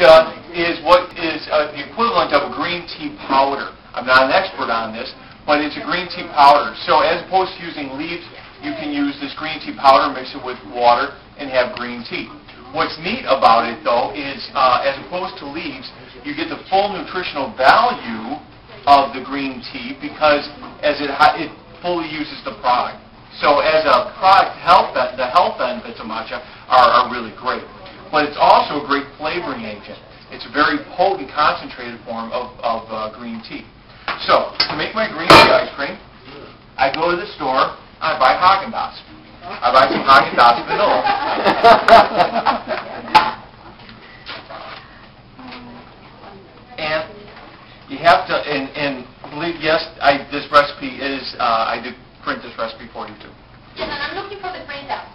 matcha is what is uh, the equivalent of a green tea powder. I'm not an expert on this, but it's a green tea powder. So as opposed to using leaves, you can use this green tea powder, mix it with water, and have green tea. What's neat about it, though, is uh, as opposed to leaves, you get the full nutritional value of the green tea because as it, it fully uses the product. So as a product, health, the health benefits of matcha are, are really great. But it's also a great flavoring agent. It's a very potent, concentrated form of, of uh, green tea. So to make my green tea ice cream, I go to the store, I buy Haagen-Dazs. I buy some Haagen-Dazs vanilla. and you have to, and, and believe, yes, I, this recipe is, uh, I did print this recipe for you too. And I'm looking for the printout.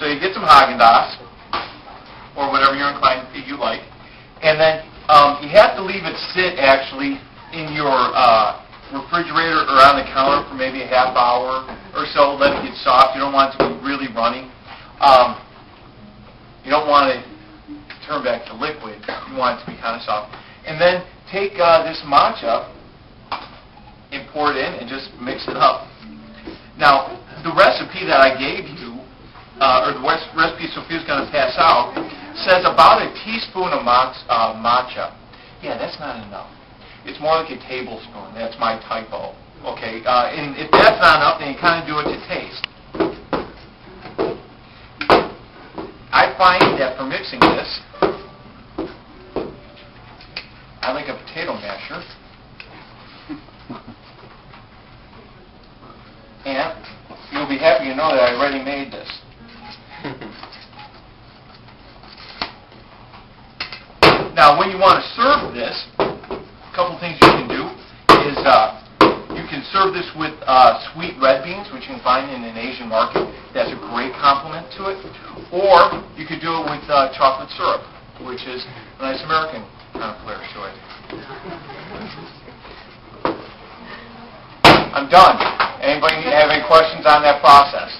So you get some Haagen-Dazs, or whatever you're inclined, you like, and then um, you have to leave it sit actually in your uh, refrigerator or on the counter for maybe a half hour or so. Let it get soft. You don't want it to be really runny. Um, you don't want it to turn back to liquid. You want it to be kind of soft. And then take uh, this matcha and pour it in and just mix it up. Now, the recipe that I gave you, uh, or the recipe Sophia's going to pass out, says about a teaspoon of uh, matcha. Yeah, that's not enough. It's more like a tablespoon. That's my typo. Okay, uh, and if that's not enough, then you kind of do it to taste. I find that for mixing this, I like a potato masher. and you'll be happy to know that I already made this. Now, when you want to serve this, a couple things you can do is uh, you can serve this with uh, sweet red beans, which you can find in an Asian market. That's a great complement to it. Or you could do it with uh, chocolate syrup, which is a nice American kind of flair to it. I'm done. Anybody have any questions on that process?